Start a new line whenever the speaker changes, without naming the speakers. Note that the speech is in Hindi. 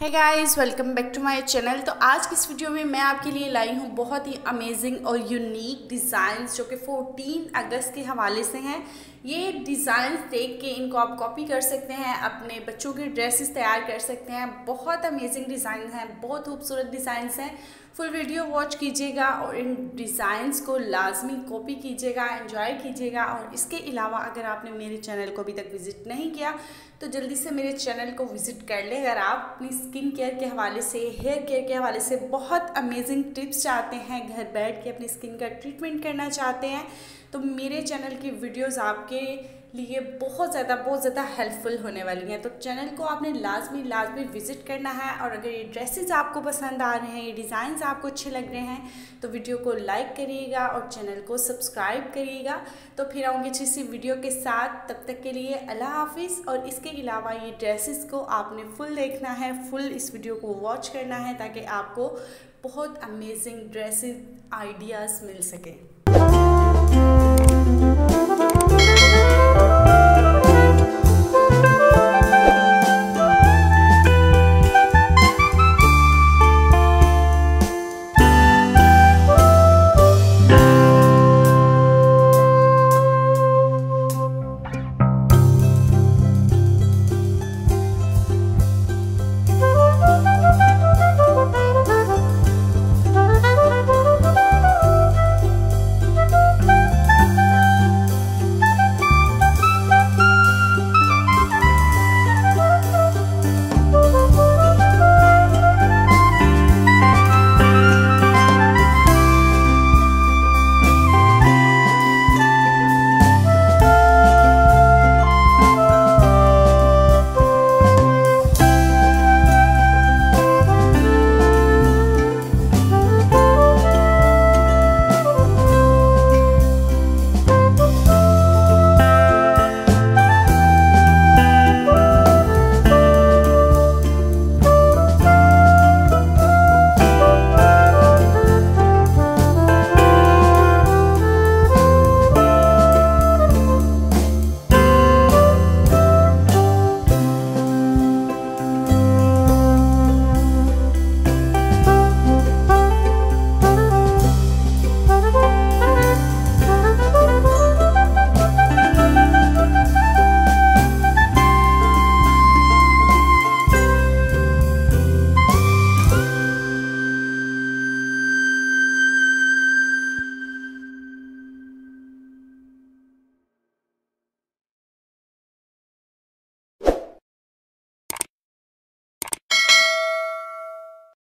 है guys welcome back to my channel तो आज की इस वीडियो में मैं आपके लिए लाई हूँ बहुत ही अमेजिंग और यूनिक डिज़ाइंस जो कि 14 अगस्त के हवाले से हैं। ये डिज़ाइंस देख के इनको आप कॉपी कर सकते हैं, अपने बच्चों के ड्रेसेस तैयार कर सकते हैं। बहुत अमेजिंग डिज़ाइन हैं, बहुत खूबसूरत डिज़ाइंस हैं। फुल वीडियो वॉच कीजिएगा और इन डिज़ाइंस को लाजमी कॉपी कीजिएगा एंजॉय कीजिएगा। और इसके अलावा अगर आपने मेरे चैनल को अभी तक विज़िट नहीं किया तो जल्दी से मेरे चैनल को विज़िट कर ले। अगर आप अपनी स्किन केयर के हवाले से, हेयर केयर के हवाले से बहुत अमेजिंग टिप्स चाहते हैं। घर बैठ के अपनी स्किन का ट्रीटमेंट करना चाहते हैं। तो मेरे चैनल की वीडियोज़ आपके लिए बहुत ज़्यादा बहुत ज़्यादा हेल्पफुल होने वाली हैं। तो चैनल को आपने लाजमी लाजमी विज़िट करना है और अगर ये ड्रेसेस आपको पसंद आ रहे हैं, ये डिज़ाइंस आपको अच्छे लग रहे हैं तो वीडियो को लाइक करिएगा और चैनल को सब्सक्राइब करिएगा। तो फिर आऊँगी अच्छी सी वीडियो के साथ। तब तक के लिए अल्लाह हाफिज़ और इसके अलावा ये ड्रेसेस को आपने फुल देखना है फुल इस वीडियो को वॉच करना है ताकि आपको बहुत अमेजिंग ड्रेसेस आइडियाज़ मिल सकें।